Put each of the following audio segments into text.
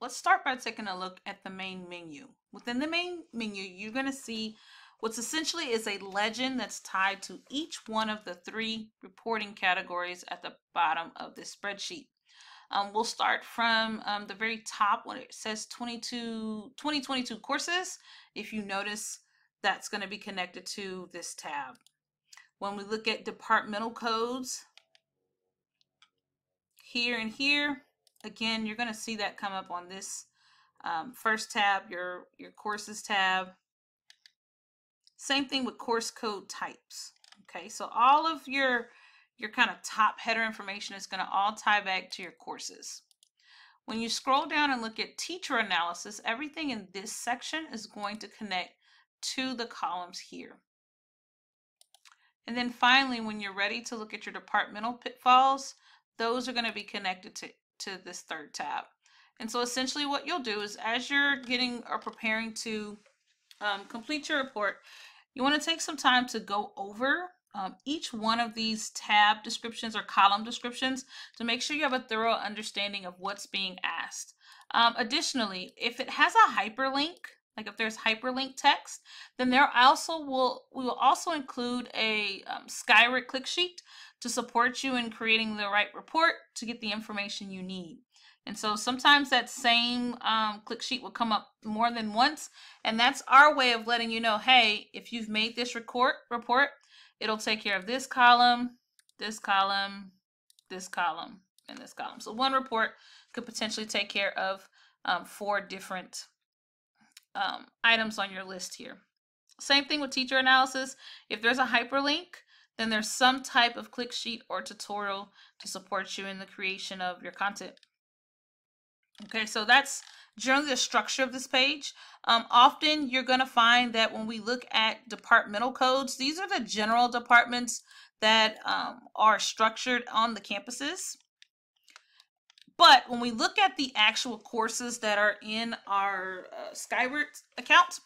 let's start by taking a look at the main menu. Within the main menu, you're going to see what's essentially is a legend that's tied to each one of the three reporting categories at the bottom of this spreadsheet. Um, we'll start from um, the very top when it says 22, 2022 courses. If you notice, that's going to be connected to this tab. When we look at departmental codes, here and here, again, you're going to see that come up on this um, first tab, your, your courses tab. Same thing with course code types. Okay, so all of your, your kind of top header information is going to all tie back to your courses. When you scroll down and look at teacher analysis, everything in this section is going to connect to the columns here. And then finally, when you're ready to look at your departmental pitfalls, those are going to be connected to, to this third tab. And so essentially what you'll do is as you're getting or preparing to um, complete your report, you want to take some time to go over um, each one of these tab descriptions or column descriptions to make sure you have a thorough understanding of what's being asked. Um, additionally, if it has a hyperlink, like if there's hyperlink text, then there also will we will also include a um, Skyward click sheet to support you in creating the right report to get the information you need. And so sometimes that same um, click sheet will come up more than once. And that's our way of letting you know, hey, if you've made this report, report, it'll take care of this column, this column, this column, and this column. So one report could potentially take care of um, four different um, items on your list here. Same thing with teacher analysis. If there's a hyperlink, then there's some type of click sheet or tutorial to support you in the creation of your content. Okay, so that's generally the structure of this page. Um, often you're going to find that when we look at departmental codes, these are the general departments that um, are structured on the campuses. But when we look at the actual courses that are in our uh, Skyward account,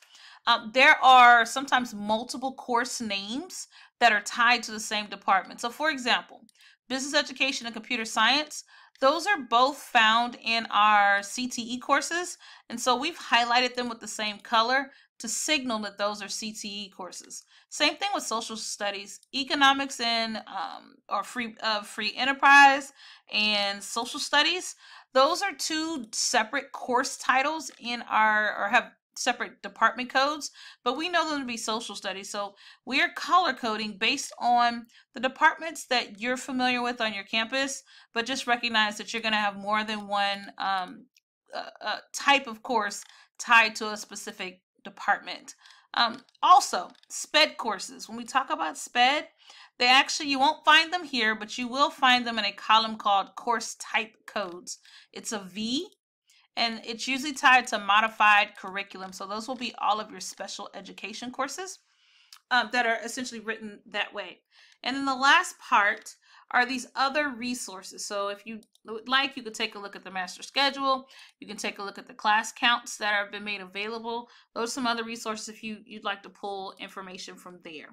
um, there are sometimes multiple course names that are tied to the same department. So for example, business education and computer science, those are both found in our CTE courses. And so we've highlighted them with the same color to signal that those are CTE courses. Same thing with social studies, economics and um, or free uh, free enterprise and social studies. Those are two separate course titles in our or have separate department codes, but we know them to be social studies. So we are color coding based on the departments that you're familiar with on your campus, but just recognize that you're going to have more than one um, uh, uh, type of course tied to a specific department. Um, also, SPED courses. When we talk about SPED, they actually, you won't find them here, but you will find them in a column called course type codes. It's a V and it's usually tied to modified curriculum. So those will be all of your special education courses um, that are essentially written that way. And then the last part are these other resources. So if you would like, you could take a look at the master schedule. You can take a look at the class counts that have been made available. Those are some other resources if you, you'd like to pull information from there.